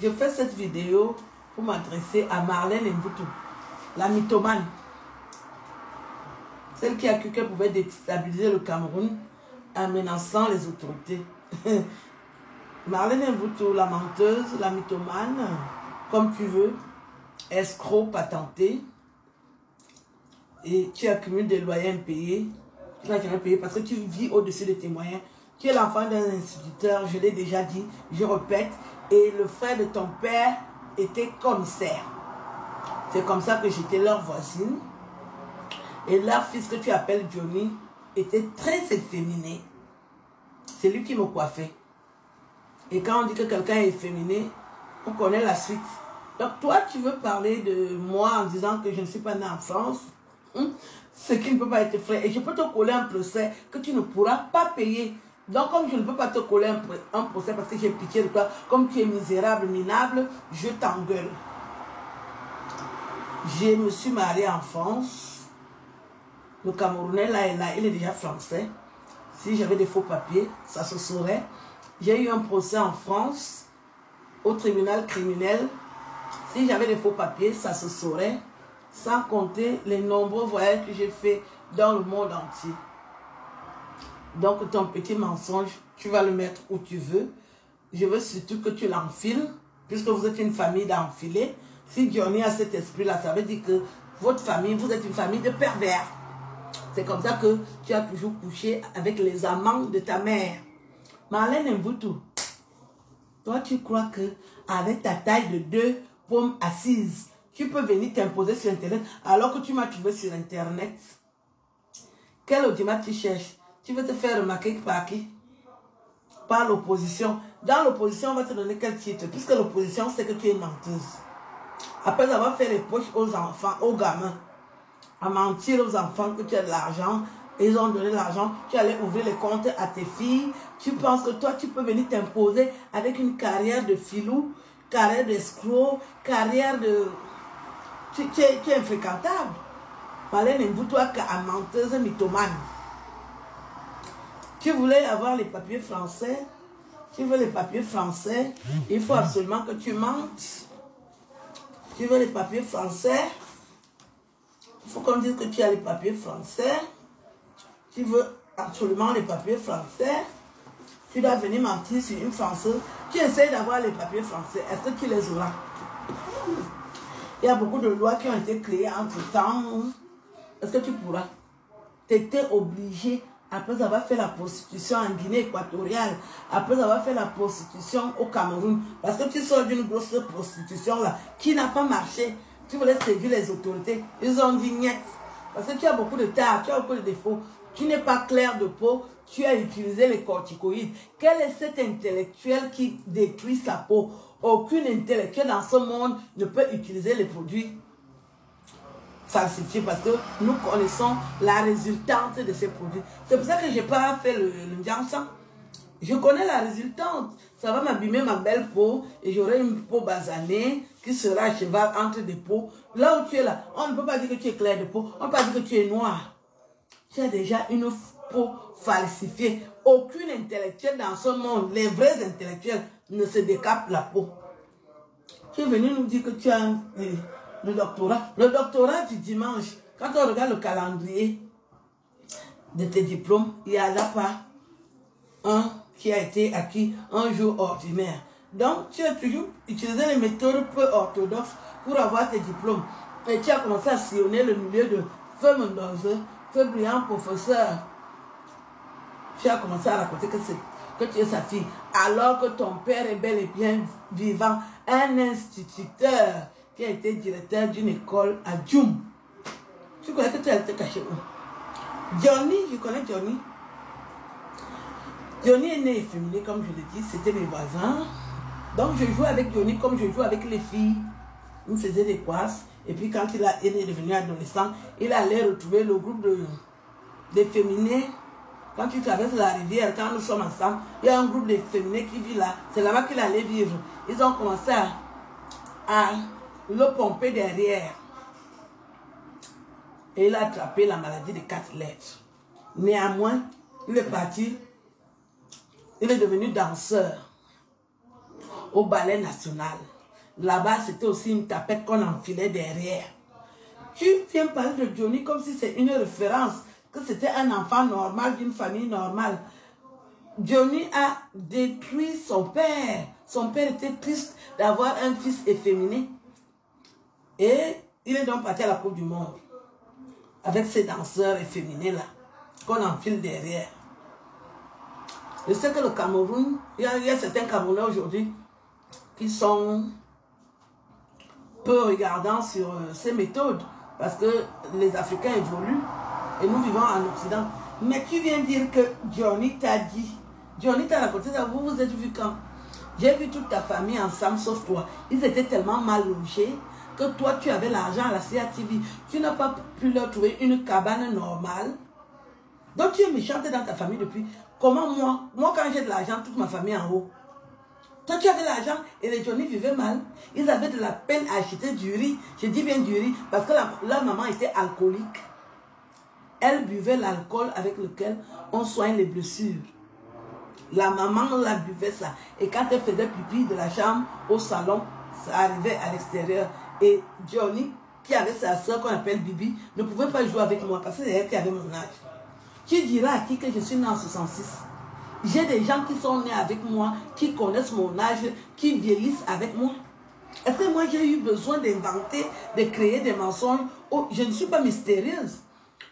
Je fais cette vidéo pour m'adresser à Marlène Mboutou, la mythomane. Celle qui a cru qu'elle pouvait déstabiliser le Cameroun en menaçant les autorités. Marlène Mboutou, la menteuse, la mythomane, comme tu veux, escroc patenté, et tu accumules des loyers impayés, tu n'as jamais payé parce que tu vis au-dessus de tes moyens. Tu es l'enfant d'un instituteur, je l'ai déjà dit, je répète, et le frère de ton père était commissaire. C'est comme ça que j'étais leur voisine. Et leur fils que tu appelles Johnny était très efféminé. C'est lui qui me coiffait. Et quand on dit que quelqu'un est efféminé, on connaît la suite. Donc toi, tu veux parler de moi en disant que je ne suis pas né en France, hein? ce qui ne peut pas être fait. Et je peux te coller un procès que tu ne pourras pas payer. Donc comme je ne peux pas te coller un, procès parce que j'ai pitié de toi, comme tu es misérable, minable, je t'engueule. Je me suis mariée en France. Le Camerounais là là, il est déjà français. Si j'avais des faux papiers, ça se saurait. J'ai eu un procès en France, au tribunal criminel. Si j'avais des faux papiers, ça se saurait. Sans compter les nombreux voyages que j'ai fait dans le monde entier. Donc ton petit mensonge, tu vas le mettre où tu veux. Je veux surtout que tu l'enfiles, puisque vous êtes une famille d'enfilés. Si Johnny a cet esprit-là, ça veut dire que votre famille, vous êtes une famille de pervers. C'est comme ça que tu as toujours couché avec les amants de ta mère. Marlène Mboutou, toi tu crois que avec ta taille de deux pommes assises, tu peux venir t'imposer sur Internet alors que tu m'as trouvé sur Internet? Quel audimat tu cherches? Tu veux te faire remarquer par qui? Par l'opposition. Dans l'opposition, on va te donner quel titre? Puisque l'opposition, c'est que tu es menteuse. Après avoir fait les poches aux enfants, aux gamins, à mentir aux enfants que tu as de l'argent, ils ont donné l'argent, tu allais ouvrir les comptes à tes filles, tu penses que toi, tu peux venir t'imposer avec une carrière de filou, carrière d'escroc, carrière de... Tu, es, tu es infréquentable. Marlène toi qu'à menteuse mythomane? Tu voulais avoir les papiers français, tu veux les papiers français, il faut absolument que tu mentes. Tu veux les papiers français, il faut qu'on dise que tu as les papiers français. Tu veux absolument les papiers français. Tu dois venir mentir sur une Française. Tu essaies d'avoir les papiers français. Est-ce que tu les auras? Il y a beaucoup de lois qui ont été créées entre temps. Est-ce que tu pourras? Tu étais obligé, après avoir fait la prostitution en Guinée équatoriale, après avoir fait la prostitution au Cameroun, parce que tu sors d'une grosse prostitution là, qui n'a pas marché. Tu voulais séduire les autorités. Ils ont dit niet. Parce que tu as beaucoup de tard, tu as beaucoup de défauts. Tu n'es pas clair de peau, tu as utilisé les corticoïdes. Quel est cet intellectuel qui détruit sa peau? Aucune intellectuel dans ce monde ne peut utiliser les produits falsifiés parce que nous connaissons la résultante de ces produits. C'est pour ça que je n'ai pas fait le, le Je connais la résultante. Ça va m'abîmer ma belle peau et j'aurai une peau basanée qui sera à cheval entre des peaux. Là où tu es là, on ne peut pas dire que tu es clair de peau, on ne peut pas dire que tu es noir tu as déjà une peau falsifiée. Aucune intellectuelle dans ce monde, les vrais intellectuels, ne se décapent la peau. Tu es venu nous dire que tu as le doctorat. Le doctorat du dimanche, quand on regarde le calendrier de tes diplômes, il n'y a là pas un qui a été acquis un jour ordinaire. Donc, tu as toujours utilisé les méthodes peu orthodoxes pour avoir tes diplômes. Et tu as commencé à sillonner le milieu de feu Feu brillant professeur, tu as commencé à raconter que, que tu es sa fille, alors que ton père est bel et bien vivant, un instituteur qui a été directeur d'une école à Djoum. Tu connais que tu as été caché où Johnny, je connais Johnny. Johnny est né efféminé, comme je l'ai dit, c'était mes voisins. Donc je jouais avec Johnny comme je joue avec les filles. Il faisait des coiffes. Et puis quand il, a, est devenu adolescent, il allait retrouver le groupe de, de féminés. Quand tu traverses la rivière, quand nous sommes ensemble, il y a un groupe de féminés qui vit là. C'est là-bas qu'il allait vivre. Ils ont commencé à le pomper derrière. Et il a attrapé la maladie des quatre lettres. Néanmoins, il est parti. Il est devenu danseur. au ballet national. Là-bas, c'était aussi une tapette qu'on enfilait derrière. Tu viens parler de Johnny comme si c'est une référence, que c'était un enfant normal d'une famille normale. Johnny a détruit son père. Son père était triste d'avoir un fils efféminé. Et il est donc parti à la Coupe du Monde avec ces danseurs efféminés là, qu'on enfile derrière. Je sais que le Cameroun, il y a, certains Camerounais aujourd'hui qui sont peu regardants sur euh, ces méthodes parce que les Africains évoluent et nous vivons en Occident. Mais tu viens dire que Johnny t'a dit, Johnny t'a raconté ça, vous vous êtes vu quand? J'ai vu toute ta famille ensemble sauf toi. Ils étaient tellement mal logés que toi tu avais l'argent à la CATV. Tu n'as pas pu leur trouver une cabane normale. Donc tu es méchante dans ta famille depuis. Comment moi? Moi quand j'ai de l'argent, toute ma famille en haut. Toi, tu avais l'argent et les Johnny vivaient mal. Ils avaient de la peine à acheter du riz. Je dis bien du riz parce que la, maman était alcoolique. Elle buvait l'alcool avec lequel on soigne les blessures. La maman la buvait ça. Et quand elle faisait pipi de la chambre au salon, ça arrivait à l'extérieur. Et Johnny, qui avait sa soeur qu'on appelle Bibi, ne pouvait pas jouer avec moi parce que c'est elle qui avait mon âge. Tu diras à qui que je suis né en 66 j'ai des gens qui sont nés avec moi, qui connaissent mon âge, qui vieillissent avec moi. Est-ce que moi j'ai eu besoin d'inventer, de créer des mensonges? Oh, Je ne suis pas mystérieuse.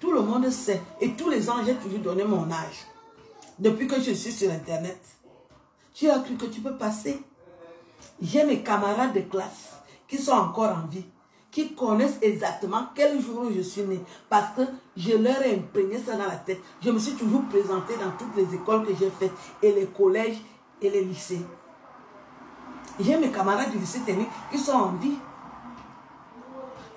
Tout le monde sait. Et tous les ans, j'ai toujours donné mon âge. Depuis que je suis sur Internet. Tu as cru que tu peux passer? J'ai mes camarades de classe qui sont encore en vie qui connaissent exactement quel jour je suis né. Parce que je leur ai imprégné ça dans la tête. Je me suis toujours présenté dans toutes les écoles que j'ai faites, et les collèges et les lycées. J'ai mes camarades du lycée technique qui sont en vie.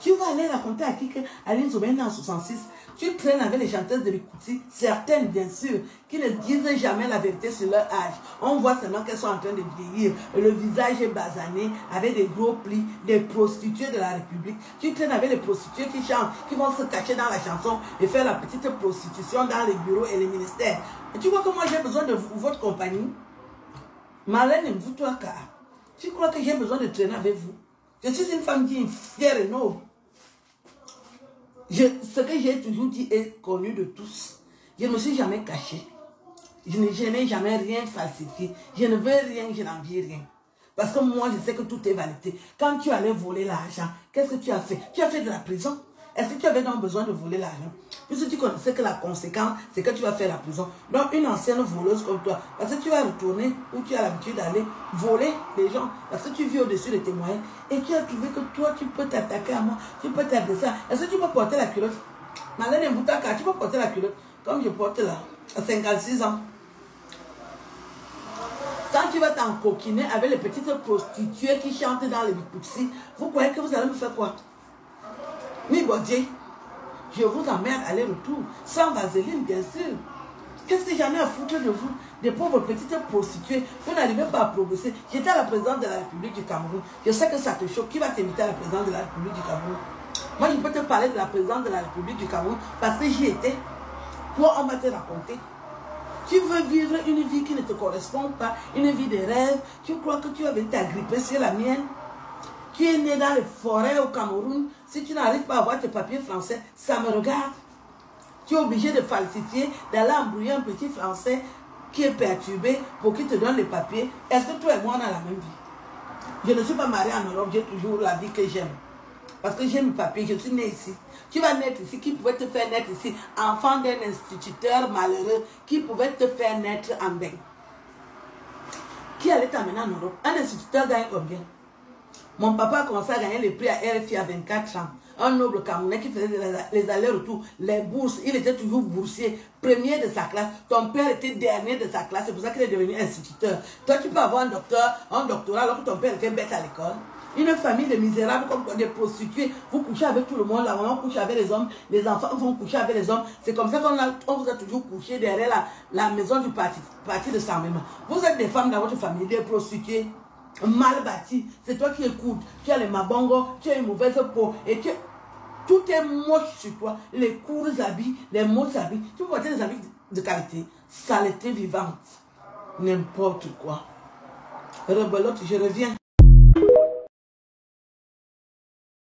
Tu vas aller raconter à qui que Aline Zobena en 66 tu traînes avec les chanteuses de Bikouti, certaines bien sûr, qui ne disent jamais la vérité sur leur âge. On voit seulement qu'elles sont en train de vieillir. Le visage est basané, avec des gros plis, des prostituées de la République. Tu traînes avec les prostituées qui chantent, qui vont se cacher dans la chanson et faire la petite prostitution dans les bureaux et les ministères. Et tu vois que moi j'ai besoin de votre compagnie Marlène, vous toi car. Tu crois que j'ai besoin de traîner avec vous? Je suis une femme qui est fière et noble ce que j'ai toujours dit est connu de tous. Je ne me suis jamais caché. Je n'ai jamais rien falsifié. Je ne veux rien, je n'envie rien. Parce que moi, je sais que tout est vanité. Quand tu allais voler l'argent, qu'est-ce que tu as fait? Tu as fait de la prison. Est-ce que tu avais donc besoin de voler l'argent? Puisque tu connaissais que la conséquence, c'est que tu vas faire la prison. Donc, une ancienne voleuse comme toi, parce que tu vas retourner où tu as l'habitude d'aller voler les gens, parce que tu vis au-dessus des témoins, et tu as trouvé que toi, tu peux t'attaquer à moi, tu peux t'adresser Est-ce que tu peux porter la culotte? Malène Mboutaka, tu peux porter la culotte, comme je porte là, à 56 ans. Quand tu vas t'encoquiner avec les petites prostituées qui chantent dans les bipoutsi, vous croyez que vous allez me faire quoi? Mi Dieu, je vous emmène aller-retour, sans vaseline, bien sûr. Qu'est-ce que j'en ai à foutre de vous Des pauvres petites prostituées, vous n'arrivez pas à progresser. J'étais à la présidence de la République du Cameroun. Je sais que ça te choque. Qui va t'inviter à la présidence de la République du Cameroun? Moi, je peux te parler de la présidence de la République du Cameroun parce que j'y étais. Toi, on va te raconter. Tu veux vivre une vie qui ne te correspond pas, une vie de rêve. Tu crois que tu vas venir t'agripper sur la mienne? Tu es né dans les forêts au Cameroun. Si tu n'arrives pas à avoir tes papiers français, ça me regarde. Tu es obligé de falsifier, d'aller embrouiller un petit français qui est perturbé pour qu'il te donne les papiers. Est-ce que toi et moi, on a la même vie? Je ne suis pas mariée en Europe, j'ai toujours la vie que j'aime. Parce que j'ai mes papiers, je suis né ici. Tu vas naître ici, qui pouvait te faire naître ici? Enfant d'un instituteur malheureux, qui pouvait te faire naître en bain Qui allait t'amener en Europe? Un instituteur gagne combien mon papa a commencé à gagner les prix à RFI à 24 ans. Un noble Camerounais qui faisait les allers-retours, les bourses. Il était toujours boursier, premier de sa classe. Ton père était dernier de sa classe. C'est pour ça qu'il est devenu instituteur. Toi, tu peux avoir un docteur, un doctorat alors que ton père était bête à l'école. Une famille de misérables comme des prostituées, vous couchez avec tout le monde, la maman couche avec les hommes, les enfants vont coucher avec les hommes. C'est comme ça qu'on vous a toujours couché derrière la, maison du parti, de sa. Vous êtes des femmes dans votre famille, des prostituées mal bâti. C'est toi qui écoutes. Tu as les mabongos, tu as une mauvaise peau. Et tu... tout est moche sur toi. Les courts habits, les mots habits. Tu peux porter des habits de qualité. Saleté vivante. N'importe quoi. Rebelote, je reviens.